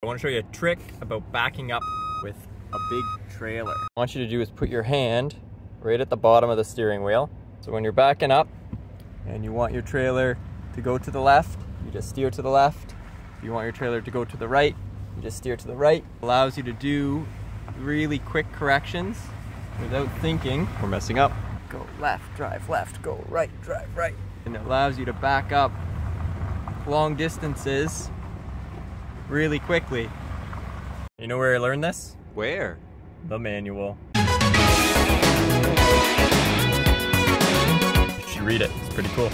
I want to show you a trick about backing up with a big trailer. What I want you to do is put your hand right at the bottom of the steering wheel. So when you're backing up and you want your trailer to go to the left, you just steer to the left. If you want your trailer to go to the right, you just steer to the right. Allows you to do really quick corrections without thinking or messing up. Go left, drive left, go right, drive right. And it allows you to back up long distances really quickly. You know where I learned this? Where? The manual. You should read it, it's pretty cool.